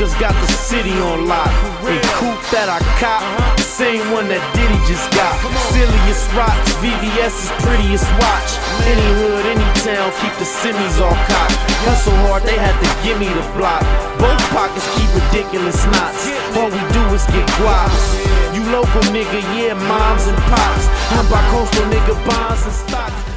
niggas got the city on lock. And coupe that I cop, the same one that Diddy just got. Silliest rocks, VVS is prettiest watch. Any hood, any town, keep the semis all cocked. Hustle hard, they had to give me the block. Both pockets keep ridiculous knots. All we do is get guaps. You local nigga, yeah, moms and pops. I'm by coastal nigga bonds and stocks.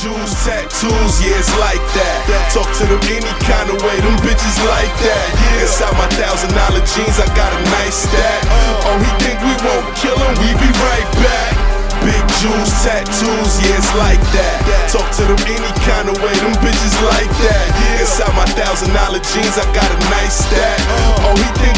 Jewels, tattoos, yeah, it's like that. Talk to them any kind of way, them bitches like that. Inside my thousand dollar jeans, I got a nice stack. Oh, he think we won't kill him, we be right back. Big jewels, tattoos, yeah, it's like that. Talk to them any kind of way, them bitches like that. Inside my thousand dollar jeans, I got a nice stack. Oh, he think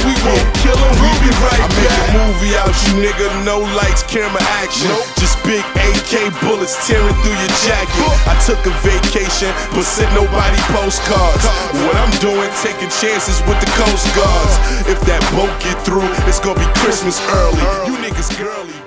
out you, nigga, no lights, camera action. Just big AK bullets tearing through your jacket. I took a vacation, but sent nobody postcards. What I'm doing, taking chances with the Coast Guards. If that boat get through, it's gonna be Christmas early. You niggas girly.